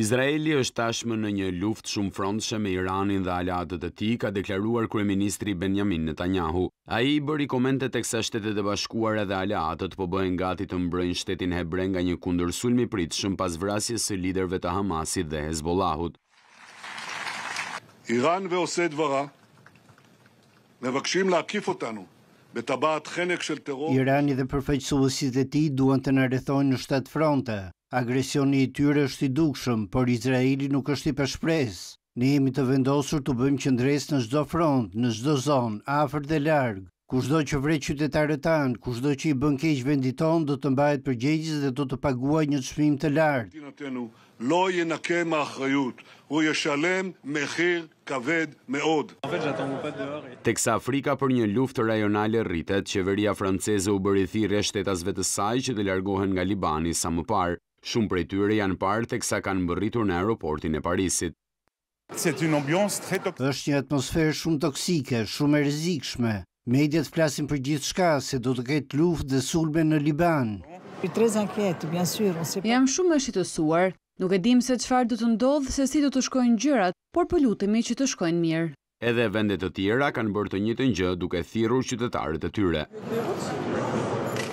Izraeli është tashmë në një luftë shumëfrontëshe me Iranin dhe aleatët e tij, ka deklaruar kryeministri Benjamin Netanyahu. Ai i bëri komente teksa Shtetet e Bashkuara dhe aleatët po bëhen gati të mbrojnë shtetin hebre nga një kundërsulm i pritshëm pas vrasjes së liderëve të Hamasit dhe Hezbollahut. Iran ve oseh dvara, Mevakshim leakif otanu betabaat khenek shel terror. Irani dhe përfaqësuesit e tij duan të na rrethojnë në shtatë fronte. Agresioni i tyre është i dukshëm, por Izraeli nuk është i pashpresë. Ne jemi të vendosur t'u bëjmë qëndresë në çdo front, në çdo zonë, afër dhe larg. Kushdo që vret qytetarët tanë, kushdo që i bën keq vendit tonë do të mbahet përgjegjës dhe do të paguajë një çmim të lartë. Teksa frika për një luftë rajonale rritet, qeveria franceze u bëri thirrje shtetasve të saj që të largohen nga Libani sa më parë. Shumë prej tyre janë parë teksa kanë mbërritur në aeroportin e Parisit. Është një atmosferë shumë toksike, shumë e rrezikshme. Mediat flasin për gjithçka, se do të ketë luftë dhe sulme në Liban. Jam shumë e shqetësuar. Nuk e dimë se çfarë do të ndodhë, se si do të shkojnë gjërat, por po lutemi që të shkojnë mirë. Edhe vende të tjera kanë bërë të njëjtën gjë duke thirrur qytetarët e tyre.